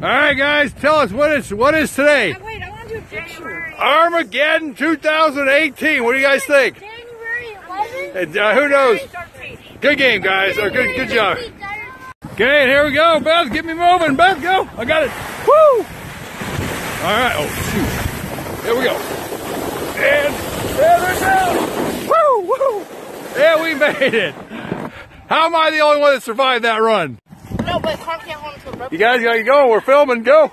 All right, guys, tell us what is what is today? Wait, I want to do a picture. Armageddon 2018. What do you guys think? January 11th? Uh, who knows? Good game, guys. Or good, good job. Okay, here we go. Beth, get me moving. Beth, go. I got it. Woo! All right. Oh, shoot. Here we go. And there we go. Woo, woo. Yeah, we made it. How am I the only one that survived that run? No, but Carl can't hold him to a rope. You guys got to go. We're filming. Go.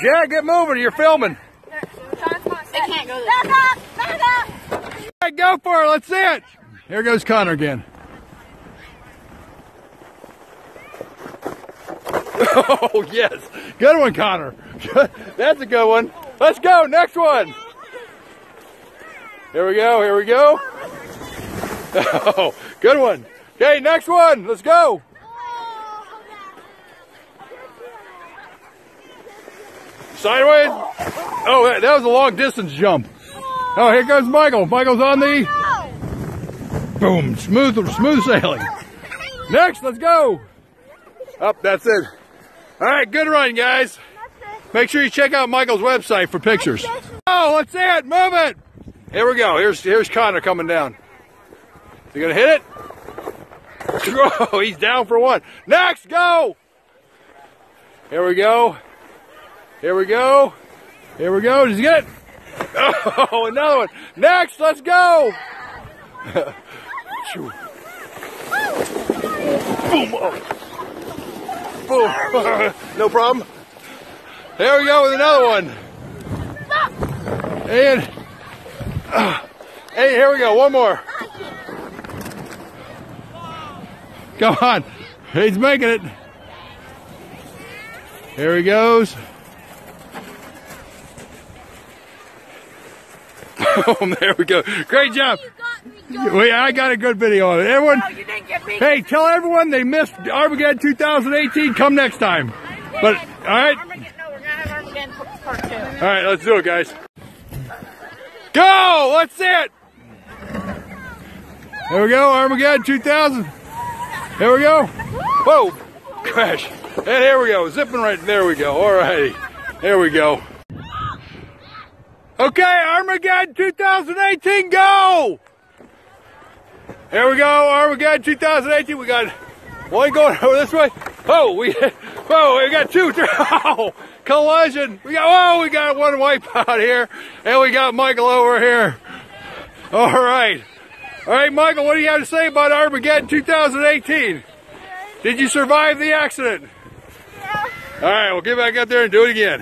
Jack, get moving. You're filming. They can't go this Back up! Back up! All right, go for it. Let's see it. Here goes Connor again. Oh, yes. Good one, Connor. That's a good one. Let's go. Next one. Here we go. Here we go. Oh, good one. Okay, next one. Let's go. Sideways. Oh, that that was a long distance jump. Oh, here goes Michael. Michael's on the boom. Smooth, smooth sailing. Next, let's go. Up, that's it. All right, good run, guys. Make sure you check out Michael's website for pictures. Oh, let's see it. Move it. Here we go. Here's here's Connor coming down. He gonna hit it? Oh, he's down for one. Next, go. Here we go. Here we go. Here we go. Does he get it? Oh, another one. Next, let's go. Boom. Oh. Boom. no problem. There we go with another one. And, uh, hey, here we go. One more. Come on. He's making it. Here he goes. Boom, there we go. Great oh, job. Wait, I got a good video of it. Everyone, No, you didn't get me. hey, tell everyone they missed Armageddon 2018. Come next time. But, all right. Armageddon, no, we're gonna have Armageddon part two. All right, let's do it, guys. Go! Let's see it. There we go, Armageddon 2000. Here we go. Whoa! Crash. And here we go, zipping right there. We go. All righty. There we go. Okay, Armageddon 2018, go! Here we go, Armageddon 2018. We got one going over this way. Oh, we, whoa, we got two, three, oh, collision. We got, oh, we got one wipeout here, and we got Michael over here. All right. All right, Michael, what do you have to say about Armageddon 2018? Did you survive the accident? Yeah. All right, we'll get back up there and do it again.